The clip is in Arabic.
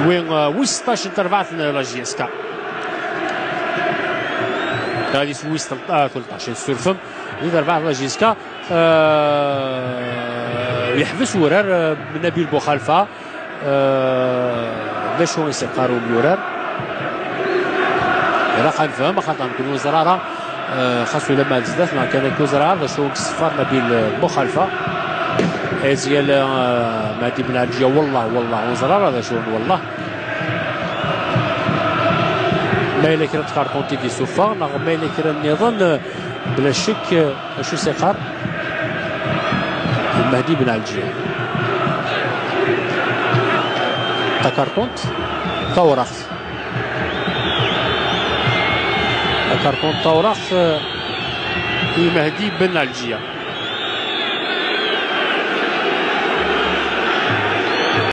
وين 16 تربعة لاجيسكا غادي سوي 13 سورفم أربعة لاجيسكا آه يحبس ورار نبيل بوخالفة باش هو يسقارو بيورار راح نفهم خاطر نكونوا زرارة آه خاصو لما زدات ما كان زرارة باش هو صفار نبيل بوخالفة ديال مهدي بن عجيه والله والله وزرار هذا شو والله. ما إلا كرا تكارطونتي دي سوفا ما إلا كرا النظام بلا شك شو سيقار؟ المهدي بن عجيه تكارطونت تورخ تكارطونت تورخ مهدي بن عجيه